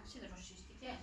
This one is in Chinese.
합치도록시킬게